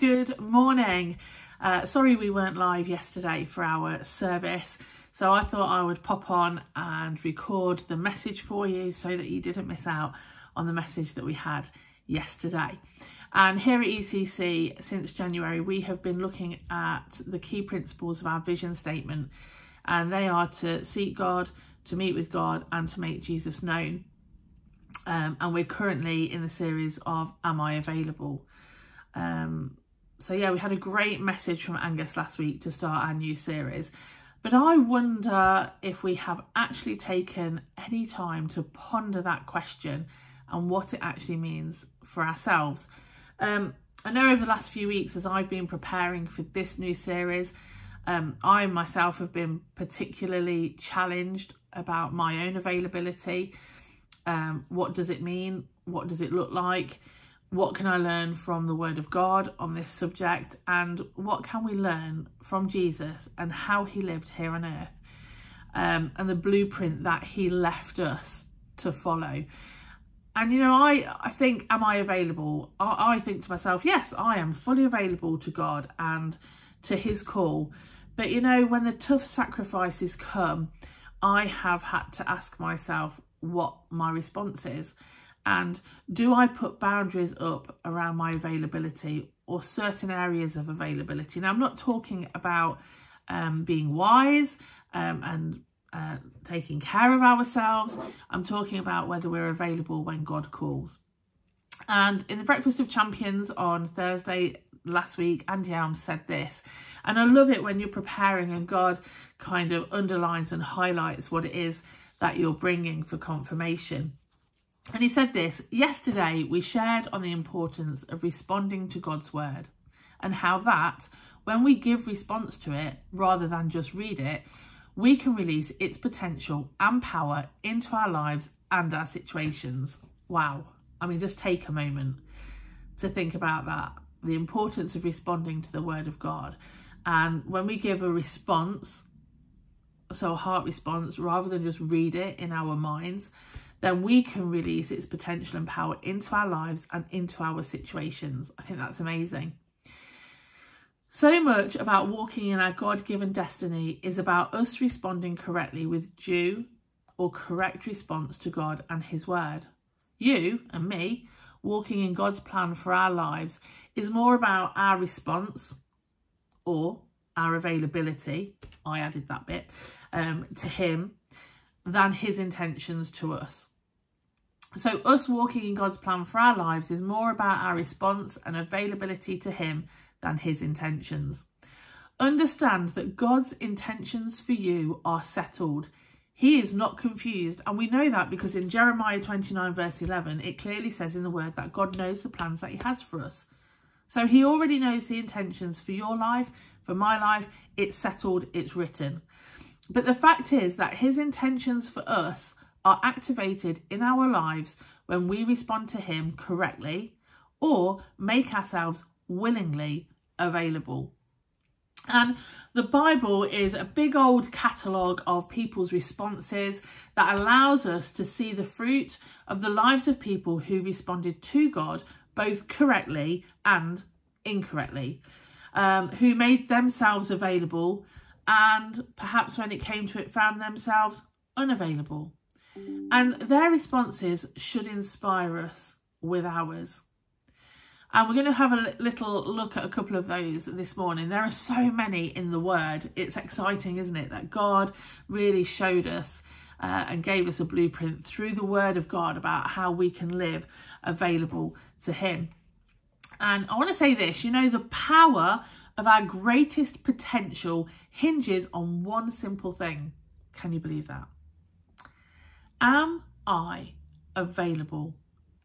good morning. Uh, sorry we weren't live yesterday for our service, so I thought I would pop on and record the message for you so that you didn't miss out on the message that we had yesterday. And here at ECC, since January, we have been looking at the key principles of our vision statement, and they are to seek God, to meet with God, and to make Jesus known. Um, and we're currently in the series of Am I Available? Um, so yeah, we had a great message from Angus last week to start our new series. But I wonder if we have actually taken any time to ponder that question and what it actually means for ourselves. Um, I know over the last few weeks, as I've been preparing for this new series, um, I myself have been particularly challenged about my own availability. Um, what does it mean? What does it look like? What can I learn from the Word of God on this subject? And what can we learn from Jesus and how he lived here on earth? Um, and the blueprint that he left us to follow. And, you know, I, I think, am I available? I, I think to myself, yes, I am fully available to God and to his call. But, you know, when the tough sacrifices come, I have had to ask myself, what my response is. And do I put boundaries up around my availability or certain areas of availability? Now, I'm not talking about um, being wise um, and uh, taking care of ourselves. I'm talking about whether we're available when God calls. And in the Breakfast of Champions on Thursday last week, Andy Elmes said this. And I love it when you're preparing and God kind of underlines and highlights what it is that you're bringing for confirmation. And he said this yesterday, we shared on the importance of responding to God's word and how that, when we give response to it rather than just read it, we can release its potential and power into our lives and our situations. Wow. I mean, just take a moment to think about that the importance of responding to the word of God. And when we give a response, so a heart response, rather than just read it in our minds, then we can release its potential and power into our lives and into our situations. I think that's amazing. So much about walking in our God given destiny is about us responding correctly with due or correct response to God and His Word. You and me walking in God's plan for our lives is more about our response or our availability, I added that bit, um, to him than his intentions to us. So us walking in God's plan for our lives is more about our response and availability to him than his intentions. Understand that God's intentions for you are settled. He is not confused. And we know that because in Jeremiah 29 verse 11, it clearly says in the word that God knows the plans that he has for us. So he already knows the intentions for your life, for my life. It's settled, it's written. But the fact is that his intentions for us are activated in our lives when we respond to him correctly or make ourselves willingly available. And the Bible is a big old catalogue of people's responses that allows us to see the fruit of the lives of people who responded to God both correctly and incorrectly, um, who made themselves available and perhaps when it came to it found themselves unavailable. And their responses should inspire us with ours. And we're going to have a little look at a couple of those this morning. There are so many in the Word. It's exciting, isn't it, that God really showed us uh, and gave us a blueprint through the Word of God about how we can live available to Him. And I want to say this you know, the power of our greatest potential hinges on one simple thing. Can you believe that? Am I available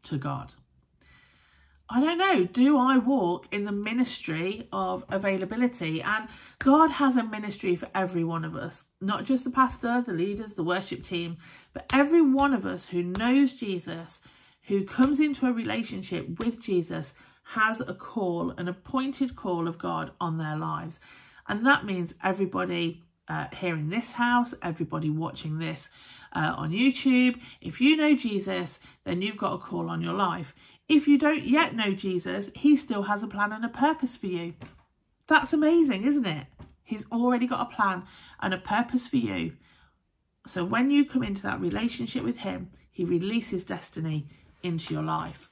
to God? I don't know, do I walk in the ministry of availability? And God has a ministry for every one of us, not just the pastor, the leaders, the worship team, but every one of us who knows Jesus, who comes into a relationship with Jesus, has a call, an appointed call of God on their lives. And that means everybody uh, here in this house, everybody watching this uh, on YouTube. If you know Jesus, then you've got a call on your life. If you don't yet know Jesus, he still has a plan and a purpose for you. That's amazing, isn't it? He's already got a plan and a purpose for you. So when you come into that relationship with him, he releases destiny into your life.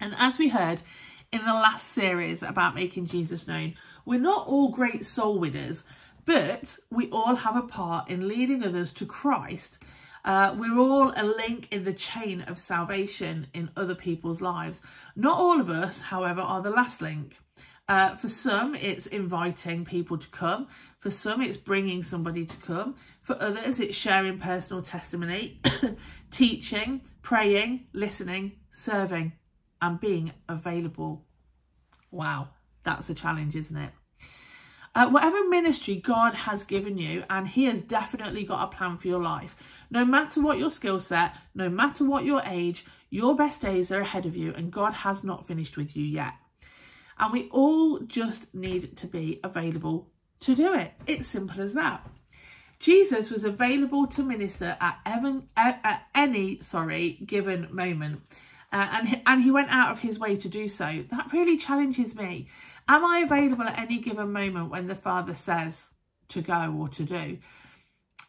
And as we heard in the last series about making Jesus known, we're not all great soul winners, but we all have a part in leading others to Christ. Uh, we're all a link in the chain of salvation in other people's lives. Not all of us, however, are the last link. Uh, for some, it's inviting people to come. For some, it's bringing somebody to come. For others, it's sharing personal testimony, teaching, praying, listening, serving, and being available. Wow, that's a challenge, isn't it? Uh, whatever ministry God has given you, and He has definitely got a plan for your life, no matter what your skill set, no matter what your age, your best days are ahead of you, and God has not finished with you yet. And we all just need to be available to do it. It's simple as that. Jesus was available to minister at, even, at any sorry given moment. Uh, and, and he went out of his way to do so. That really challenges me. Am I available at any given moment when the Father says to go or to do?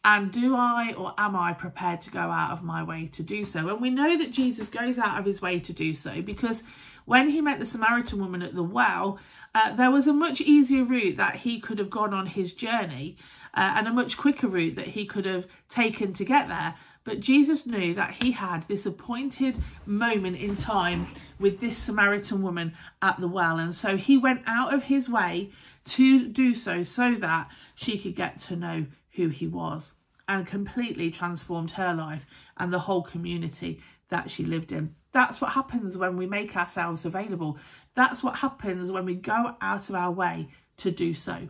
And do I or am I prepared to go out of my way to do so? And we know that Jesus goes out of his way to do so because when he met the Samaritan woman at the well, uh, there was a much easier route that he could have gone on his journey uh, and a much quicker route that he could have taken to get there. But Jesus knew that he had this appointed moment in time with this Samaritan woman at the well. And so he went out of his way to do so, so that she could get to know who he was and completely transformed her life and the whole community that she lived in. That's what happens when we make ourselves available. That's what happens when we go out of our way to do so.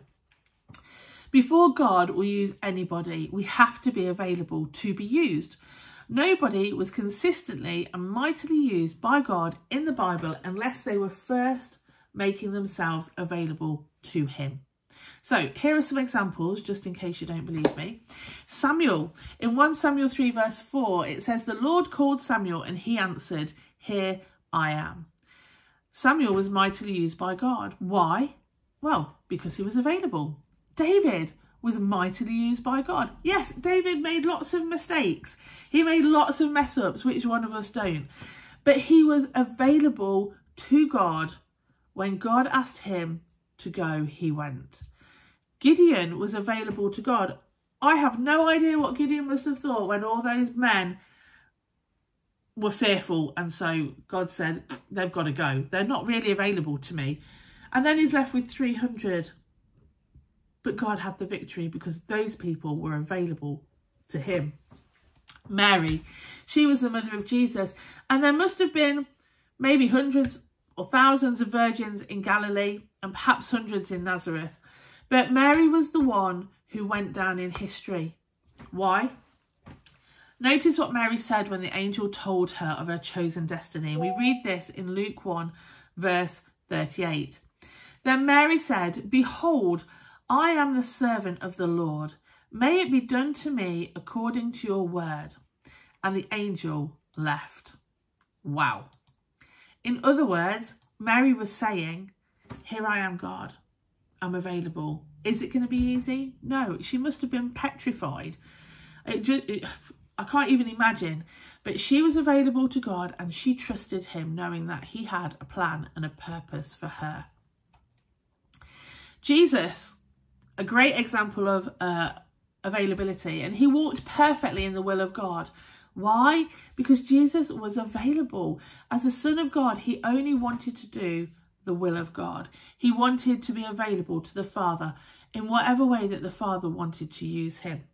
Before God will use anybody, we have to be available to be used. Nobody was consistently and mightily used by God in the Bible unless they were first making themselves available to him. So here are some examples, just in case you don't believe me. Samuel, in 1 Samuel 3 verse 4, it says, The Lord called Samuel and he answered, Here I am. Samuel was mightily used by God. Why? Well, because he was available. David was mightily used by God. Yes, David made lots of mistakes. He made lots of mess ups, which one of us don't? But he was available to God. When God asked him to go, he went. Gideon was available to God. I have no idea what Gideon must have thought when all those men were fearful and so God said, they've got to go. They're not really available to me. And then he's left with 300 but God had the victory because those people were available to him. Mary, she was the mother of Jesus. And there must have been maybe hundreds or thousands of virgins in Galilee and perhaps hundreds in Nazareth. But Mary was the one who went down in history. Why? Notice what Mary said when the angel told her of her chosen destiny. We read this in Luke 1, verse 38. Then Mary said, Behold, I am the servant of the Lord. May it be done to me according to your word. And the angel left. Wow. In other words, Mary was saying, Here I am, God. I'm available. Is it going to be easy? No, she must have been petrified. It just, it, I can't even imagine. But she was available to God and she trusted him, knowing that he had a plan and a purpose for her. Jesus a great example of uh, availability and he walked perfectly in the will of God. Why? Because Jesus was available. As the Son of God, he only wanted to do the will of God. He wanted to be available to the Father in whatever way that the Father wanted to use him.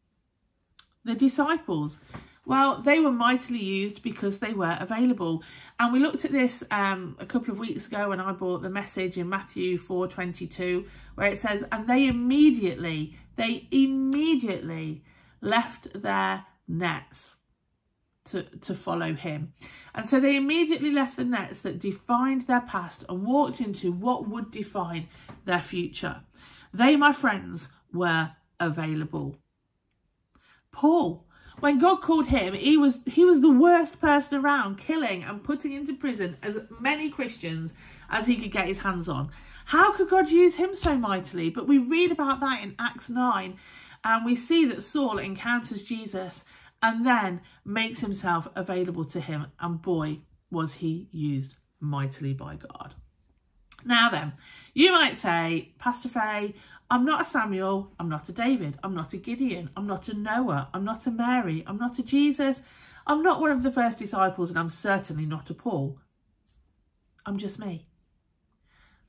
The disciples, well, they were mightily used because they were available. And we looked at this um, a couple of weeks ago when I brought the message in Matthew 4.22 where it says, and they immediately, they immediately left their nets to, to follow him. And so they immediately left the nets that defined their past and walked into what would define their future. They, my friends, were available. Paul When God called him, he was he was the worst person around, killing and putting into prison as many Christians as he could get his hands on. How could God use him so mightily? But we read about that in Acts 9 and we see that Saul encounters Jesus and then makes himself available to him. And boy, was he used mightily by God. Now then, you might say, Pastor Faye, I'm not a Samuel, I'm not a David, I'm not a Gideon, I'm not a Noah, I'm not a Mary, I'm not a Jesus, I'm not one of the first disciples, and I'm certainly not a Paul. I'm just me.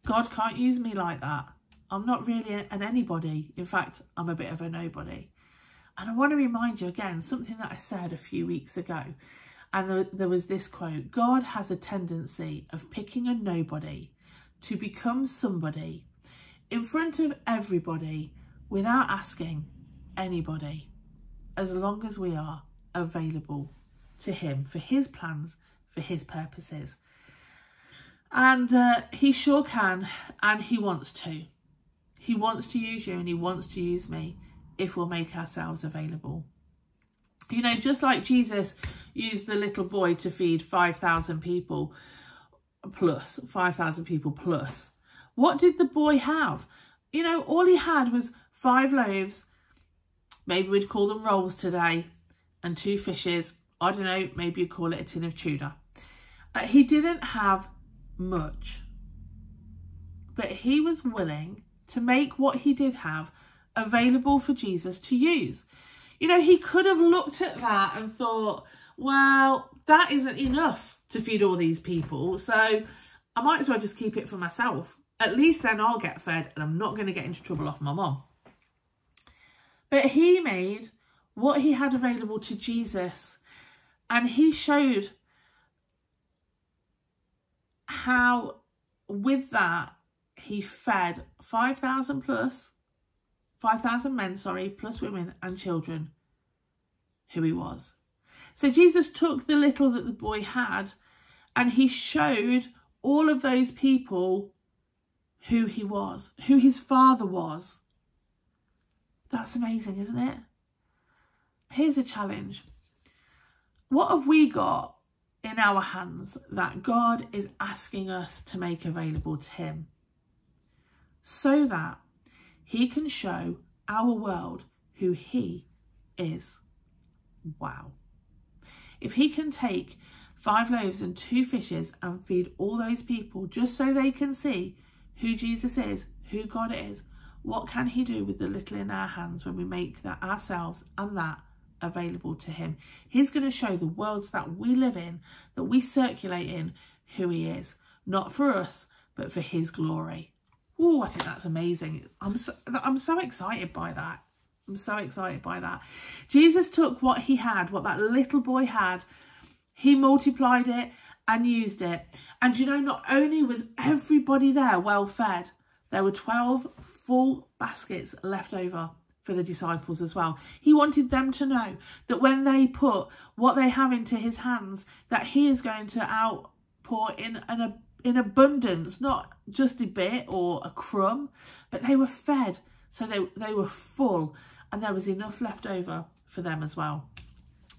God can't use me like that. I'm not really an anybody. In fact, I'm a bit of a nobody. And I want to remind you again, something that I said a few weeks ago. And there, there was this quote, God has a tendency of picking a nobody to become somebody in front of everybody without asking anybody, as long as we are available to him for his plans, for his purposes. And uh, he sure can, and he wants to. He wants to use you and he wants to use me if we'll make ourselves available. You know, just like Jesus used the little boy to feed 5,000 people plus, 5,000 people plus, what did the boy have? You know, all he had was five loaves, maybe we'd call them rolls today, and two fishes. I don't know, maybe you'd call it a tin of tuna. Uh, he didn't have much, but he was willing to make what he did have available for Jesus to use. You know, he could have looked at that and thought, well, that isn't enough to feed all these people. So I might as well just keep it for myself. At least then I'll get fed and I'm not going to get into trouble off my mom. But he made what he had available to Jesus and he showed how with that he fed 5,000 plus 5,000 men, sorry, plus women and children, who he was. So Jesus took the little that the boy had and he showed all of those people who he was, who his father was. That's amazing, isn't it? Here's a challenge. What have we got in our hands that God is asking us to make available to him? So that he can show our world who he is. Wow. If he can take five loaves and two fishes and feed all those people just so they can see who Jesus is, who God is, what can he do with the little in our hands when we make that ourselves and that available to him? He's going to show the worlds that we live in, that we circulate in, who he is, not for us, but for his glory. Oh, I think that's amazing. I'm so, I'm so excited by that. I'm so excited by that. Jesus took what he had, what that little boy had, he multiplied it and used it. And you know, not only was everybody there well fed, there were 12 full baskets left over for the disciples as well. He wanted them to know that when they put what they have into his hands, that he is going to outpour in an in abundance, not just a bit or a crumb, but they were fed. So they, they were full and there was enough left over for them as well.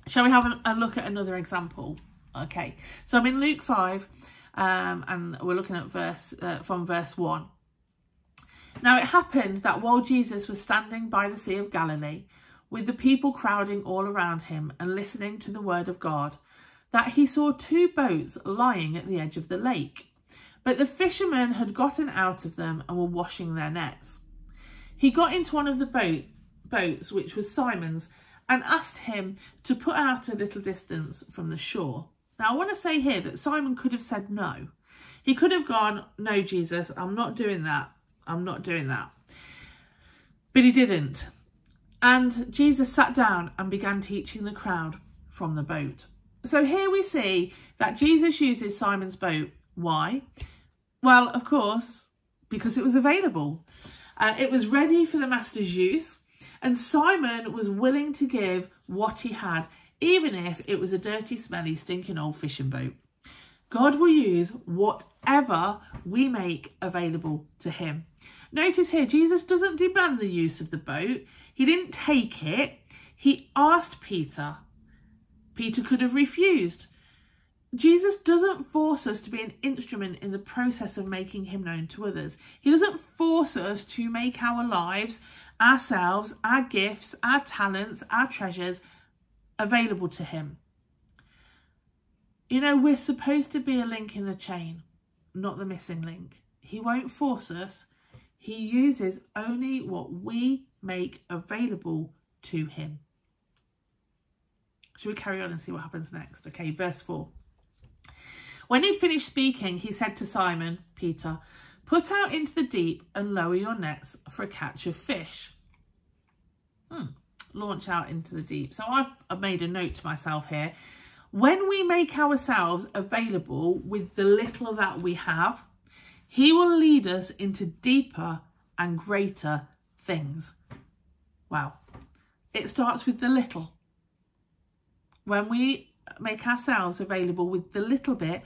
Shall we have a, look at another example? Okay, so I'm in Luke 5 um, and we're looking at verse uh, from verse 1. Now it happened that while Jesus was standing by the Sea of Galilee, with the people crowding all around him and listening to the word of God, that he saw two boats lying at the edge of the lake. But the fishermen had gotten out of them and were washing their nets. He got into one of the boat, boats, which was Simon's, and asked him to put out a little distance from the shore. Now, I want to say here that Simon could have said no. He could have gone, no, Jesus, I'm not doing that. I'm not doing that. But he didn't. And Jesus sat down and began teaching the crowd from the boat. So here we see that Jesus uses Simon's boat. Why? Well, of course, because it was available. Uh, it was ready for the master's use and Simon was willing to give what he had, even if it was a dirty, smelly, stinking old fishing boat. God will use whatever we make available to him. Notice here, Jesus doesn't demand the use of the boat. He didn't take it. He asked Peter. Peter could have refused. Jesus doesn't force us to be an instrument in the process of making him known to others. He doesn't force us to make our lives, ourselves, our gifts, our talents, our treasures available to him. You know, we're supposed to be a link in the chain, not the missing link. He won't force us. He uses only what we make available to him. Should we carry on and see what happens next? Okay, verse 4. When he'd finished speaking, he said to Simon, Peter, Put out into the deep and lower your nets for a catch of fish. Hmm. Launch out into the deep. So I've, I've made a note to myself here. When we make ourselves available with the little that we have, he will lead us into deeper and greater things. Wow. It starts with the little. When we make ourselves available with the little bit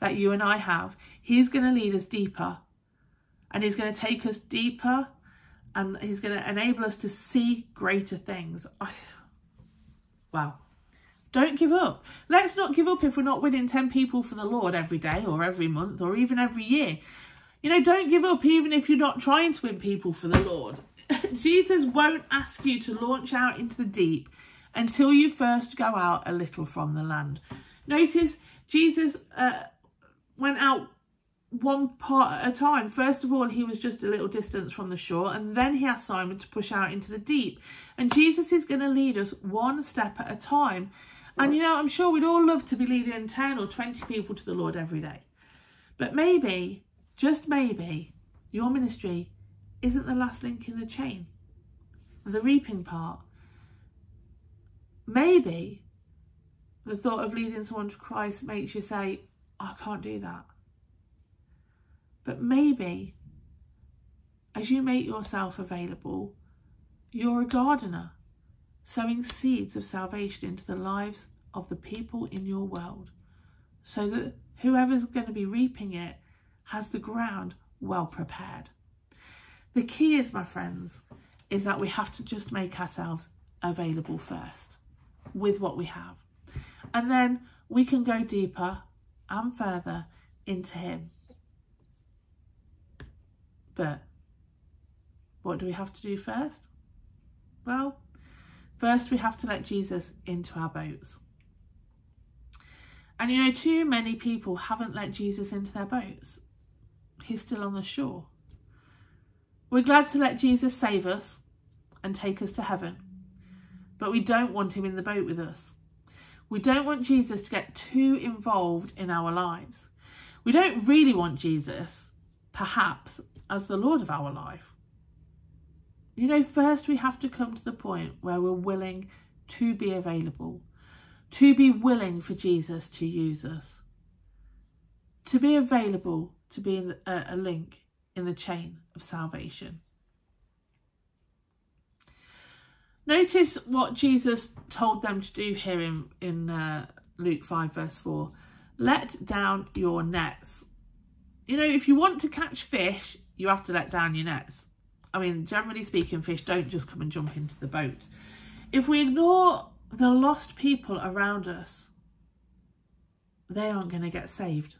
that you and I have, He's going to lead us deeper. And He's going to take us deeper and He's going to enable us to see greater things. wow. Don't give up. Let's not give up if we're not winning 10 people for the Lord every day or every month or even every year. You know, don't give up even if you're not trying to win people for the Lord. Jesus won't ask you to launch out into the deep until you first go out a little from the land. Notice Jesus uh, went out one part at a time. First of all, he was just a little distance from the shore, and then he asked Simon to push out into the deep. And Jesus is going to lead us one step at a time. And you know, I'm sure we'd all love to be leading 10 or 20 people to the Lord every day. But maybe, just maybe, your ministry isn't the last link in the chain. The reaping part Maybe the thought of leading someone to Christ makes you say, I can't do that. But maybe as you make yourself available, you're a gardener, sowing seeds of salvation into the lives of the people in your world, so that whoever's going to be reaping it has the ground well prepared. The key is, my friends, is that we have to just make ourselves available first with what we have. And then we can go deeper and further into Him. But what do we have to do first? Well, first we have to let Jesus into our boats. And you know, too many people haven't let Jesus into their boats. He's still on the shore. We're glad to let Jesus save us and take us to heaven but we don't want him in the boat with us. We don't want Jesus to get too involved in our lives. We don't really want Jesus, perhaps, as the Lord of our life. You know, first we have to come to the point where we're willing to be available, to be willing for Jesus to use us, to be available to be a, link in the chain of salvation. Notice what Jesus told them to do here in, in uh, Luke 5 verse 4. Let down your nets. You know, if you want to catch fish, you have to let down your nets. I mean, generally speaking, fish don't just come and jump into the boat. If we ignore the lost people around us, they aren't going to get saved.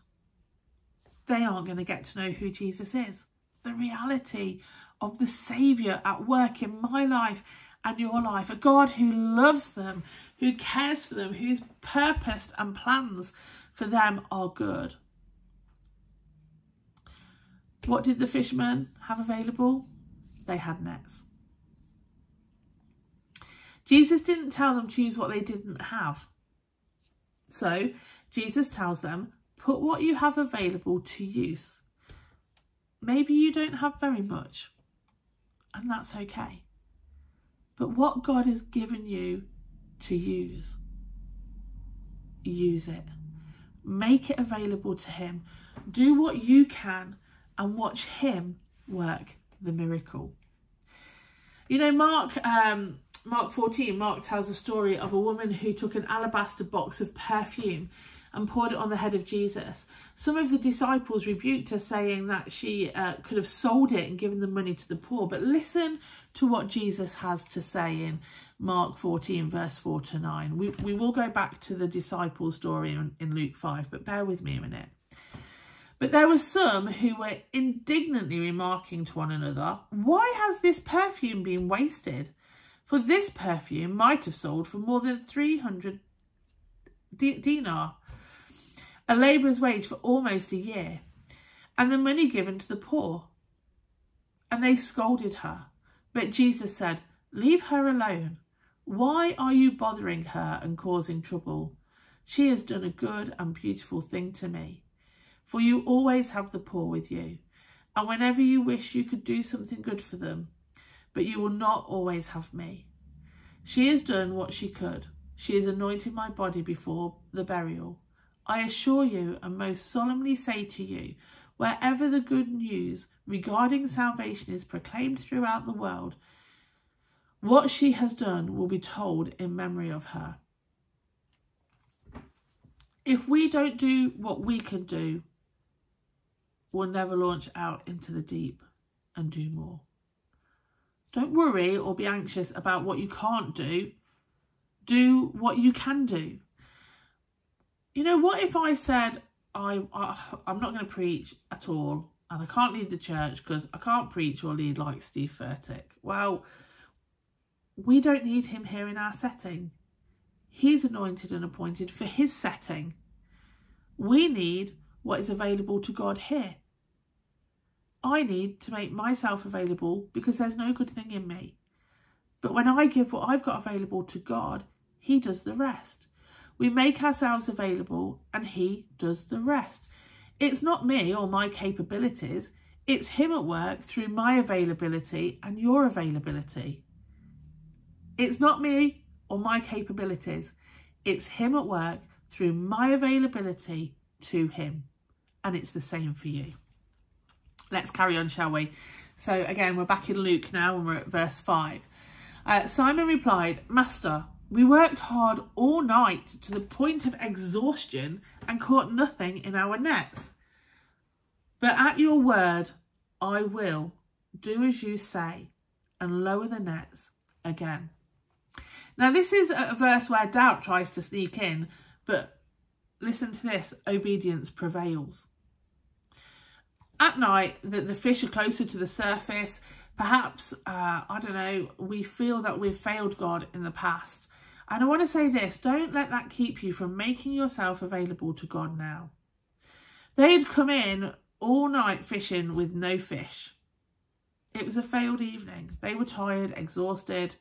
They aren't going to get to know who Jesus is. The reality of the Saviour at work in my life and your life, a God who loves them, who cares for them, whose purpose and plans for them are good. What did the fishermen have available? They had nets. Jesus didn't tell them to use what they didn't have. So Jesus tells them, put what you have available to use. Maybe you don't have very much, and that's okay but what God has given you to use, use it. Make it available to Him. Do what you can and watch Him work the miracle. You know, Mark, um, Mark 14, Mark tells a story of a woman who took an alabaster box of perfume and poured it on the head of Jesus. Some of the disciples rebuked her, saying that she uh, could have sold it and given the money to the poor. But listen to what Jesus has to say in Mark 14, verse 4 to 9. We, we will go back to the disciple story in, in Luke 5, but bear with me a minute. But there were some who were indignantly remarking to one another, Why has this perfume been wasted? For this perfume might have sold for more than 300 dinar, a labourer's wage for almost a year, and the money given to the poor. And they scolded her. But Jesus said, Leave her alone. Why are you bothering her and causing trouble? She has done a good and beautiful thing to me for you always have the poor with you, and whenever you wish you could do something good for them, but you will not always have me. She has done what she could. She has anointed my body before the burial. I assure you and most solemnly say to you, wherever the good news regarding salvation is proclaimed throughout the world, what she has done will be told in memory of her. If we don't do what we can do, we'll never launch out into the deep and do more. Don't worry or be anxious about what you can't do. Do what you can do. You know, what if I said, I, I, I'm not going to preach at all and I can't lead the church because I can't preach or lead like Steve Furtick. Well, we don't need him here in our setting. He's anointed and appointed for his setting. We need what is available to God here. I need to make myself available because there's no good thing in me. But when I give what I've got available to God, He does the rest. We make ourselves available and He does the rest. It's not me or my capabilities, it's Him at work through my availability and your availability. It's not me or my capabilities, it's Him at work through my availability to Him. And it's the same for you. Let's carry on, shall we? So again, we're back in Luke now and we're at verse 5. Uh, Simon replied, Master, we worked hard all night to the point of exhaustion and caught nothing in our nets. But at your word, I will do as you say and lower the nets again. Now, this is a verse where doubt tries to sneak in, but listen to this obedience prevails at night the, the fish are closer to the surface perhaps uh, i don't know we feel that we've failed god in the past and i want to say this don't let that keep you from making yourself available to god now. They'd come in all night fishing with no fish. It was a failed evening. They were tired exhausted.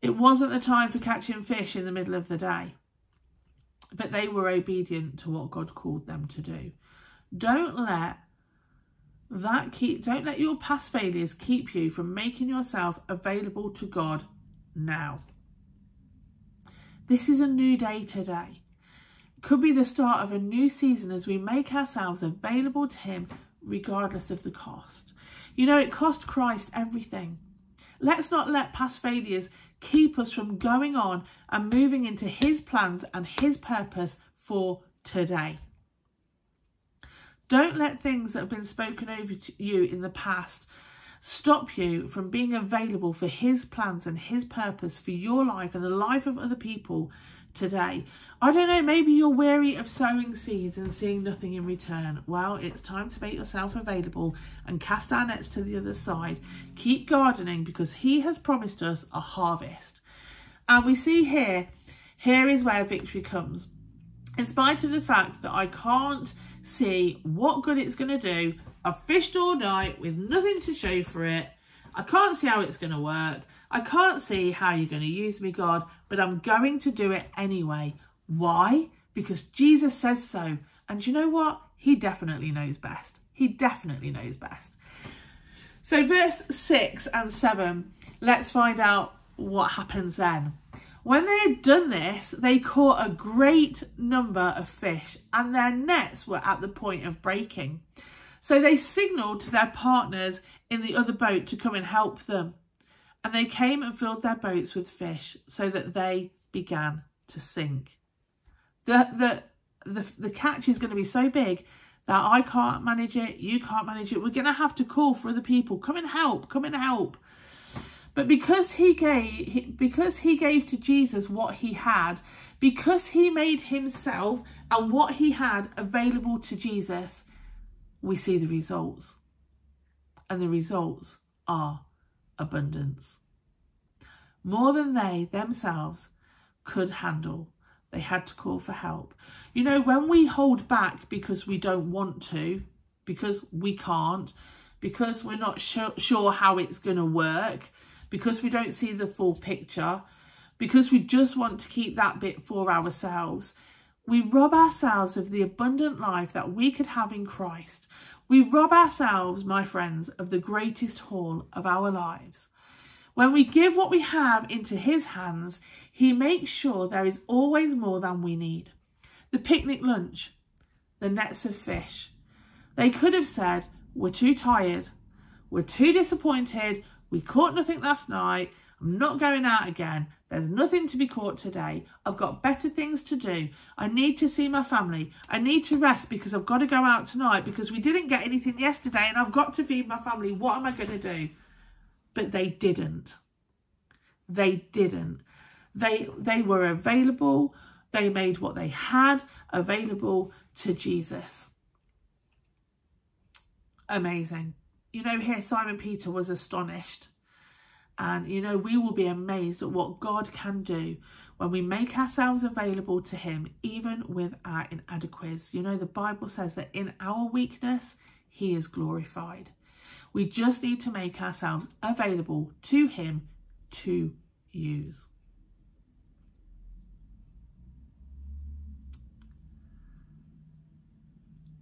It wasn't the time for catching fish in the middle of the day. But they were obedient to what god called them to do. Don't let that keep don't let your past failures keep you from making yourself available to God now. This is a new day today. It could be the start of a new season as we make ourselves available to him regardless of the cost. You know, it cost Christ everything. Let's not let past failures keep us from going on and moving into his plans and his purpose for today. Don't let things that have been spoken over to you in the past stop you from being available for his plans and his purpose for your life and the life of other people today. I don't know, maybe you're weary of sowing seeds and seeing nothing in return. Well, it's time to make yourself available and cast our nets to the other side. Keep gardening because he has promised us a harvest. And we see here, here is where victory comes. In spite of the fact that I can't see what good it's going to do. I've fished all night with nothing to show for it. I can't see how it's going to work. I can't see how you're going to use me, God, but I'm going to do it anyway. Why? Because Jesus says so. And you know what? He definitely knows best. He definitely knows best. So verse 6 and 7, let's find out what happens then. When they had done this, they caught a great number of fish and their nets were at the point of breaking. So they signalled to their partners in the other boat to come and help them. And they came and filled their boats with fish so that they began to sink. The, the, the, the catch is going to be so big that I can't manage it, you can't manage it. We're going to have to call for other people. Come and help, come and help. But because he gave, because he gave to Jesus what he had, because he made himself and what he had available to Jesus, we see the results. And the results are abundance. More than they themselves could handle. They had to call for help. You know, when we hold back because we don't want to, because we can't, because we're not sure, sure how it's going to work, because we don't see the full picture, because we just want to keep that bit for ourselves, we rob ourselves of the abundant life that we could have in Christ. We rob ourselves, my friends, of the greatest haul of our lives. When we give what we have into his hands, he makes sure there is always more than we need. The picnic lunch, the nets of fish. They could have said, we're too tired, we're too disappointed, we caught nothing last night, I'm not going out again. There's nothing to be caught today. I've got better things to do. I need to see my family. I need to rest because I've got to go out tonight because we didn't get anything yesterday and I've got to feed my family. What am I going to do? But they didn't. They didn't. They, they were available. They made what they had available to Jesus. Amazing. You know, here Simon Peter was astonished and, you know, we will be amazed at what God can do when we make ourselves available to him, even with our inadequacies. You know, the Bible says that in our weakness, he is glorified. We just need to make ourselves available to him to use.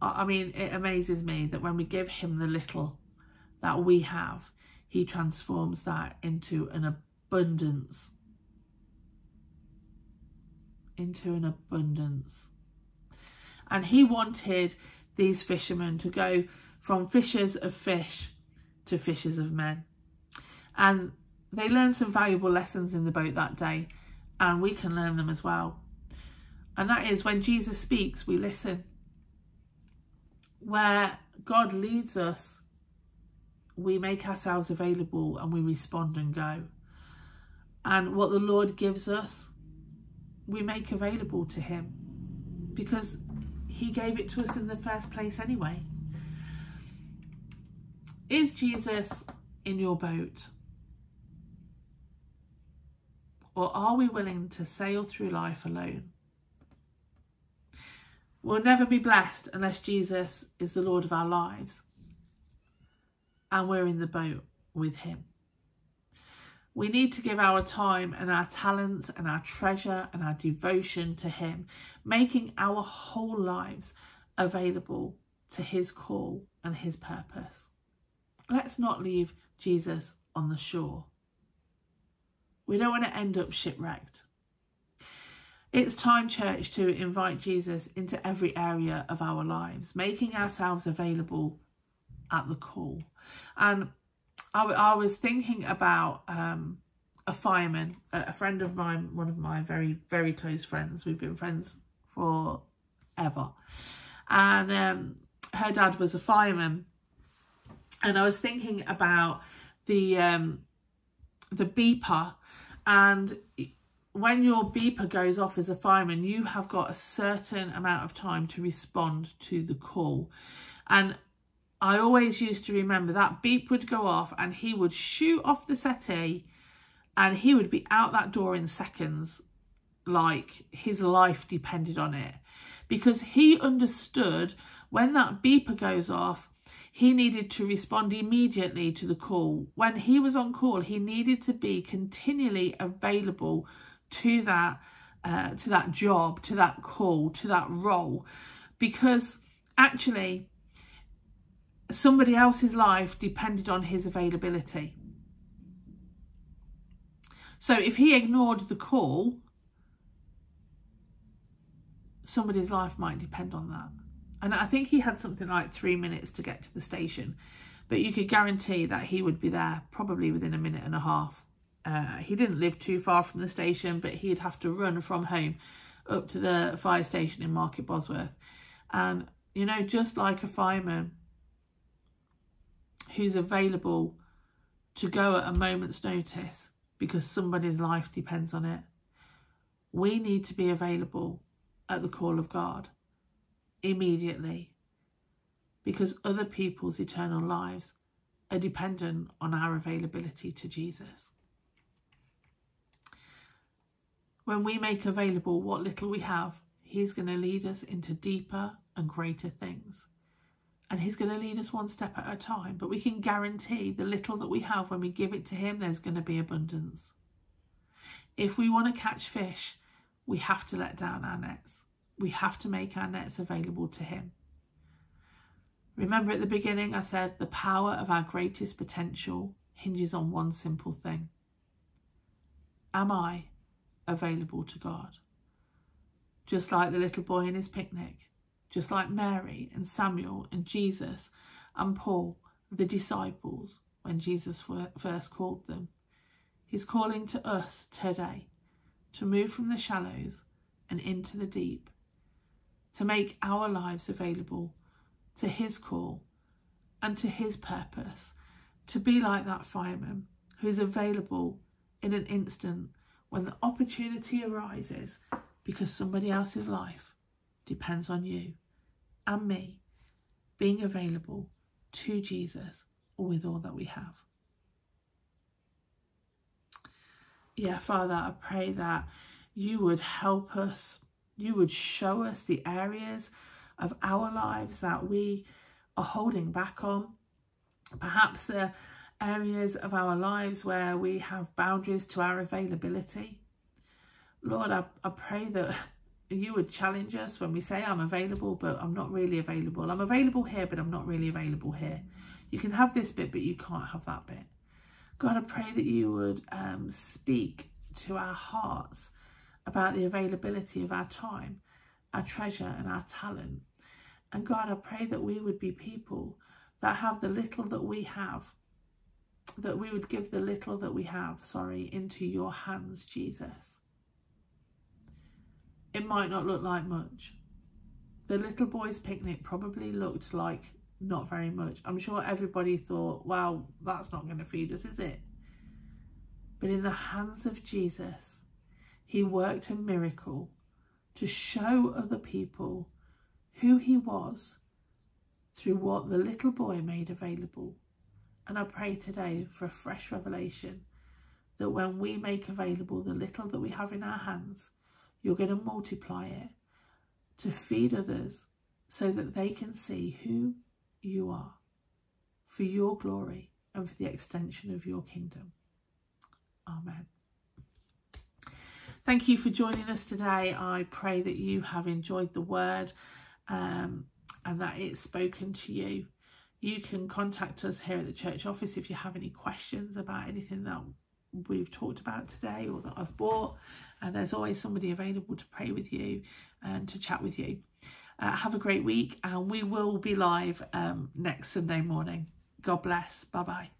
I mean, it amazes me that when we give him the little that we have, he transforms that into an abundance. Into an abundance. And he wanted these fishermen to go from fishers of fish to fishers of men. And they learned some valuable lessons in the boat that day, and we can learn them as well. And that is when Jesus speaks, we listen. Where God leads us, we make ourselves available and we respond and go. And what the Lord gives us, we make available to Him because He gave it to us in the first place anyway. Is Jesus in your boat? Or are we willing to sail through life alone? We'll never be blessed unless Jesus is the Lord of our lives and we're in the boat with him. We need to give our time and our talents and our treasure and our devotion to him, making our whole lives available to his call and his purpose. Let's not leave Jesus on the shore. We don't want to end up shipwrecked. It's time, church, to invite Jesus into every area of our lives, making ourselves available at the call. And I, I was thinking about um, a fireman, a friend of mine, one of my very, very close friends. We've been friends for ever. And um, her dad was a fireman. And I was thinking about the um, the beeper and when your beeper goes off as a fireman, you have got a certain amount of time to respond to the call. And I always used to remember that beep would go off and he would shoot off the settee and he would be out that door in seconds like his life depended on it. Because he understood when that beeper goes off he needed to respond immediately to the call. When he was on call he needed to be continually available to that uh, to that job to that call to that role. Because actually somebody else's life depended on his availability. So if he ignored the call, somebody's life might depend on that. And I think he had something like three minutes to get to the station, but you could guarantee that he would be there probably within a minute and a half. Uh, he didn't live too far from the station, but he'd have to run from home up to the fire station in Market Bosworth. And, you know, just like a fireman who's available to go at a moment's notice because somebody's life depends on it, we need to be available at the call of God immediately because other people's eternal lives are dependent on our availability to Jesus. When we make available what little we have, He's going to lead us into deeper and greater things. And He's going to lead us one step at a time. But we can guarantee the little that we have, when we give it to Him, there's going to be abundance. If we want to catch fish, we have to let down our nets. We have to make our nets available to Him. Remember at the beginning, I said the power of our greatest potential hinges on one simple thing Am I available to God? Just like the little boy in his picnic, just like Mary and Samuel and Jesus and Paul, the disciples, when Jesus first called them. He's calling to us today to move from the shallows and into the deep, to make our lives available to his call and to his purpose, to be like that fireman who's available in an instant when the opportunity arises because somebody else's life depends on you and me being available to Jesus with all that we have. Yeah, Father, I pray that you would help us, you would show us the areas of our lives that we are holding back on. Perhaps the areas of our lives where we have boundaries to our availability. Lord, I, I pray that you would challenge us when we say I'm available, but I'm not really available. I'm available here, but I'm not really available here. You can have this bit, but you can't have that bit. God, I pray that you would um, speak to our hearts about the availability of our time, our treasure and our talent. And God, I pray that we would be people that have the little that we have, that we would give the little that we have, sorry, into your hands, Jesus. It might not look like much. The little boy's picnic probably looked like not very much. I'm sure everybody thought, wow, that's not going to feed us, is it? But in the hands of Jesus, he worked a miracle to show other people who he was through what the little boy made available. And I pray today for a fresh revelation that when we make available the little that we have in our hands, you're going to multiply it to feed others so that they can see who you are for your glory and for the extension of your kingdom. Amen. Thank you for joining us today. I pray that you have enjoyed the word um, and that it's spoken to you. You can contact us here at the church office if you have any questions about anything that we've talked about today or that I've bought. And there's always somebody available to pray with you and to chat with you. Uh, have a great week and we will be live um, next Sunday morning. God bless. Bye bye.